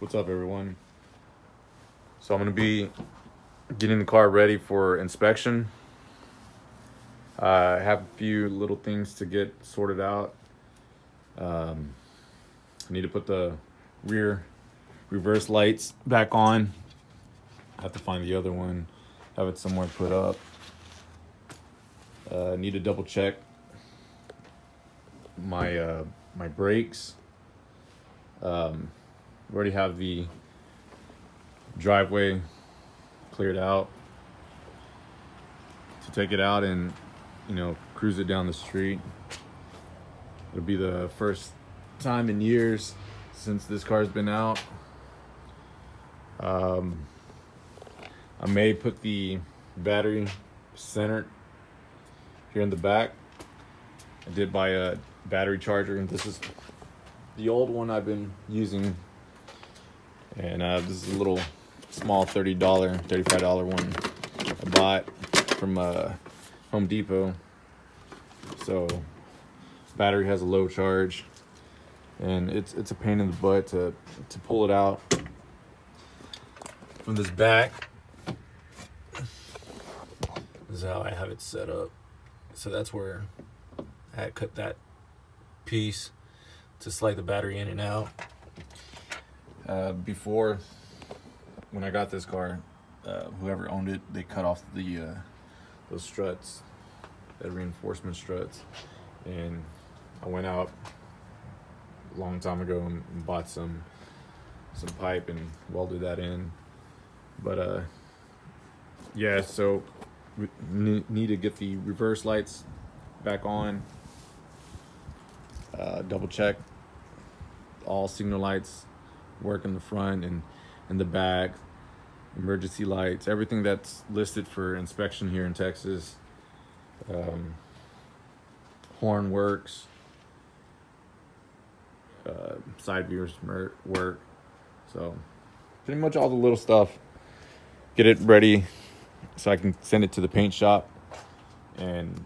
What's up, everyone? So I'm gonna be getting the car ready for inspection. Uh, I have a few little things to get sorted out. Um, I need to put the rear reverse lights back on. I have to find the other one, have it somewhere put up. Uh, need to double check my uh, my brakes. Um, we already have the driveway cleared out to take it out and you know cruise it down the street. It'll be the first time in years since this car's been out. Um, I may put the battery centered here in the back. I did buy a battery charger, and this is the old one I've been using. And uh, this is a little small $30, $35 one I bought from uh, Home Depot. So battery has a low charge and it's it's a pain in the butt to to pull it out from this back. This is how I have it set up. So that's where I cut that piece to slide the battery in and out. Uh, before, when I got this car, uh, whoever owned it, they cut off the uh, those struts, the reinforcement struts, and I went out a long time ago and, and bought some some pipe and welded that in. But uh, yeah, so need to get the reverse lights back on. Uh, double check all signal lights work in the front and in the back emergency lights everything that's listed for inspection here in texas. Um, horn works uh, side viewers work so pretty much all the little stuff. Get it ready so i can send it to the paint shop and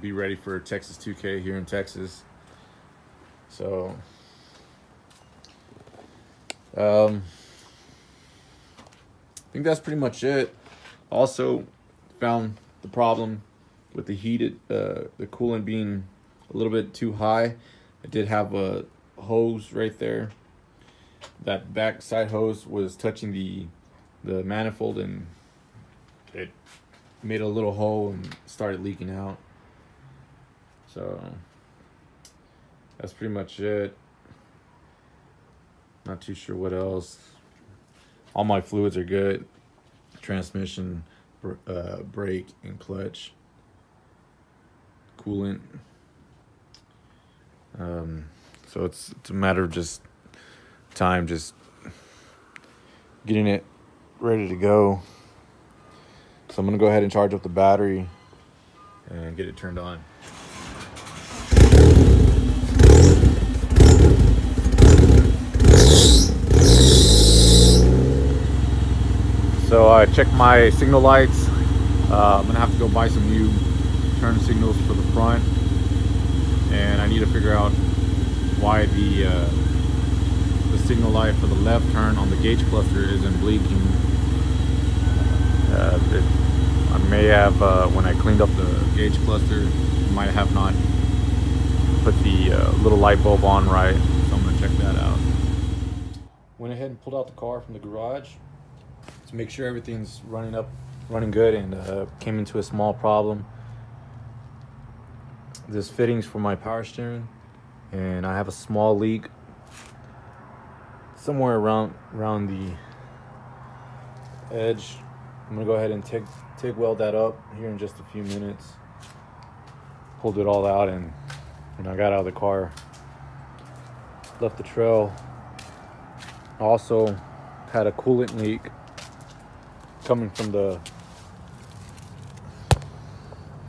be ready for texas 2k here in texas. So um, I think that's pretty much it. Also, found the problem with the heated, uh, the coolant being a little bit too high. I did have a hose right there. That back side hose was touching the the manifold and it made a little hole and started leaking out. So that's pretty much it. Not too sure what else. All my fluids are good. Transmission, uh, brake, and clutch. Coolant. Um, so it's, it's a matter of just time, just getting it ready to go. So I'm going to go ahead and charge up the battery and get it turned on. So I checked my signal lights. Uh, I'm gonna have to go buy some new turn signals for the front. And I need to figure out why the uh, the signal light for the left turn on the gauge cluster isn't blinking. Uh, it, I may have, uh, when I cleaned up the gauge cluster, might have not put the uh, little light bulb on right. So I'm gonna check that out. Went ahead and pulled out the car from the garage to make sure everything's running up, running good, and uh, came into a small problem. This fittings for my power steering, and I have a small leak somewhere around around the edge. I'm gonna go ahead and TIG, TIG weld that up here in just a few minutes. Pulled it all out and when I got out of the car, left the trail. Also had a coolant leak coming from the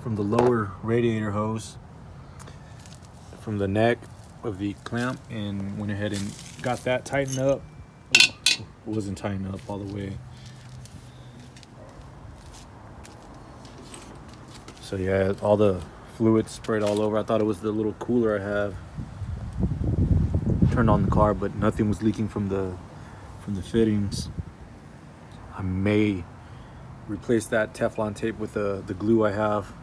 from the lower radiator hose. From the neck of the clamp. And went ahead and got that tightened up. It wasn't tightened up all the way. So yeah all the fluid sprayed all over. I thought it was the little cooler I have. Turned on the car, but nothing was leaking from the from the fittings. I may replace that Teflon tape with the, the glue I have.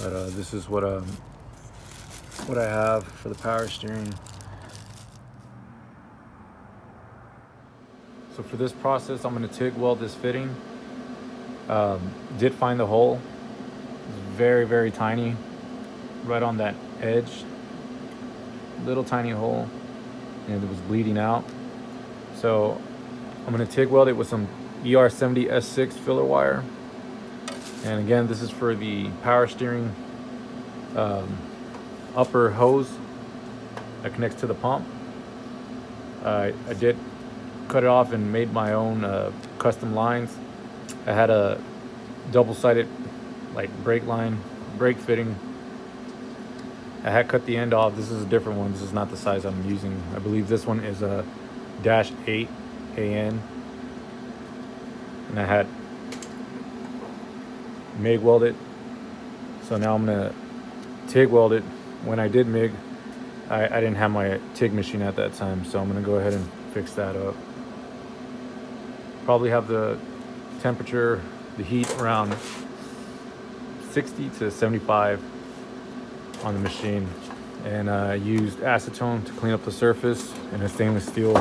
But uh, this is what um, what I have for the power steering. So for this process, I'm gonna TIG weld this fitting. Um, did find the hole. Very, very tiny, right on that edge. Little tiny hole, and it was bleeding out. So I'm gonna TIG weld it with some ER70 S6 filler wire. And again, this is for the power steering um, upper hose that connects to the pump. Uh, I did cut it off and made my own uh, custom lines. I had a double-sided like brake line, brake fitting. I had cut the end off. This is a different one. This is not the size I'm using. I believe this one is a dash 8 AN. And I had MIG welded. So now I'm gonna TIG weld it. When I did MIG, I, I didn't have my TIG machine at that time. So I'm gonna go ahead and fix that up probably have the temperature, the heat around 60 to 75 on the machine. And I uh, used acetone to clean up the surface and a stainless steel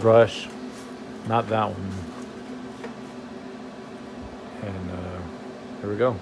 brush, not that one. And uh, there we go.